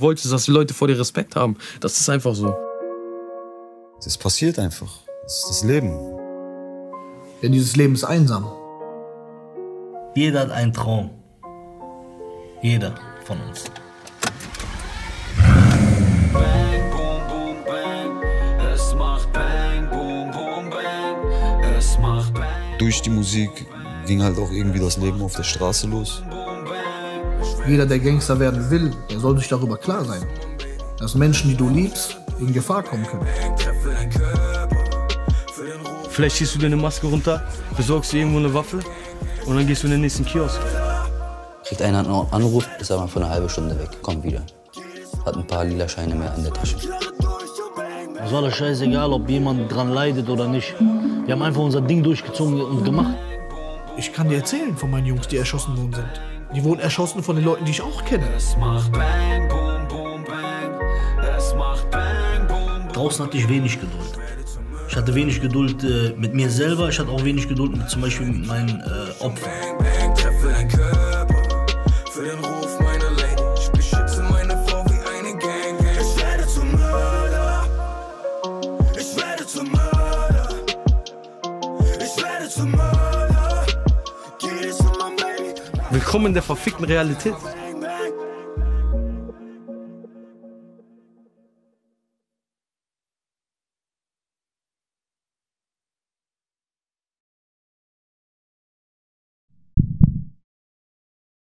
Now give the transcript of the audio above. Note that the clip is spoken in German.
wolltest, dass die Leute vor dir Respekt haben. Das ist einfach so. Das passiert einfach. Das ist das Leben. Denn dieses Leben ist einsam. Jeder hat einen Traum. Jeder von uns. Bang, boom, boom, bang. Es macht Bang, boom, boom, bang. Es macht Bang, Durch die Musik ging halt auch irgendwie das Leben auf der Straße los. Jeder, der Gangster werden will, der soll sich darüber klar sein, dass Menschen, die du liebst, in Gefahr kommen können. Vielleicht ziehst du dir eine Maske runter, besorgst dir irgendwo eine Waffe und dann gehst du in den nächsten Kiosk. Kriegt einer einen Anruf, ist aber für eine halbe Stunde weg, kommt wieder. Hat ein paar lila Scheine mehr in der Tasche. Es war das scheißegal, ob jemand dran leidet oder nicht. Wir haben einfach unser Ding durchgezogen und gemacht. Ich kann dir erzählen von meinen Jungs, die erschossen worden sind. Die wurden erschossen von den Leuten, die ich auch kenne. Es macht Bang, boom, boom, bang. Es macht Bang, boom, boom. Draußen hatte ich wenig Geduld. Ich hatte wenig Geduld äh, mit mir selber, ich hatte auch wenig Geduld mit zum Beispiel mit meinen äh, Opfern. Bang, treffe deinen Körper Willkommen in der verfickten Realität.